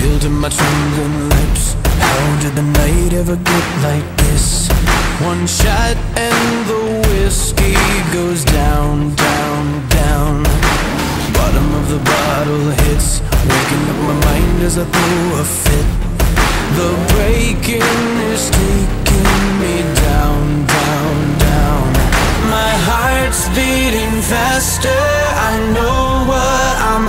To my trembling lips. How did the night ever get like this? One shot and the whiskey goes down, down, down. Bottom of the bottle hits. Waking up my mind as I throw a fit. The breaking is taking me down, down, down. My heart's beating faster. I know what I'm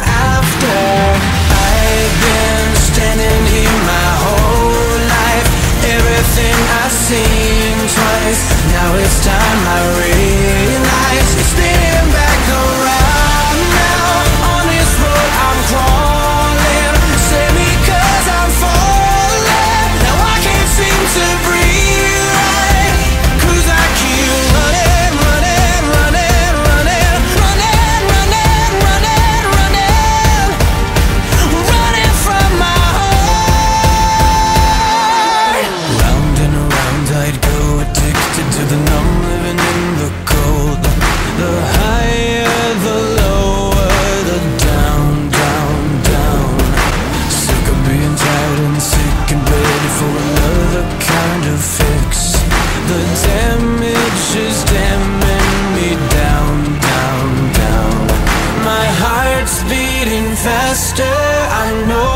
faster, I know